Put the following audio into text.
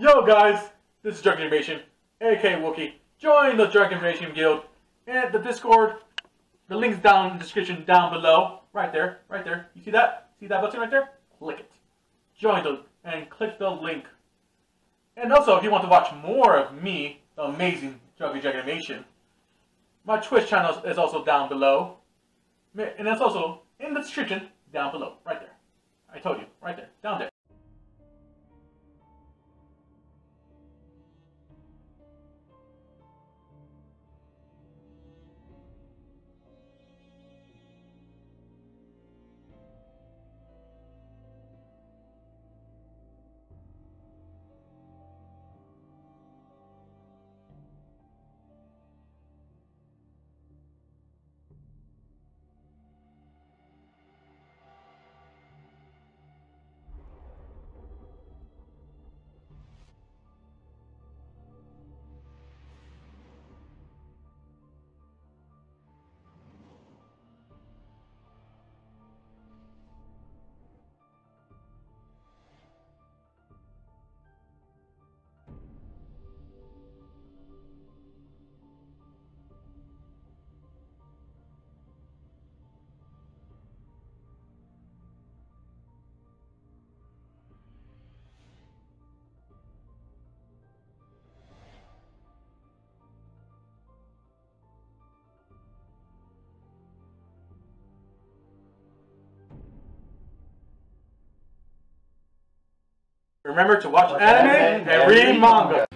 Yo guys, this is Drunken Dragon, aka Wookie. Join the Drunken Dragon Guild and the Discord. The link's down in the description down below. Right there, right there. You see that? See that button right there? Click it. Join the and click the link. And also, if you want to watch more of me, the amazing Drunken Dragon Animation, my Twitch channel is also down below. And that's also in the description down below, right there. I told you, right there, down there. Remember to watch, anime and read manga.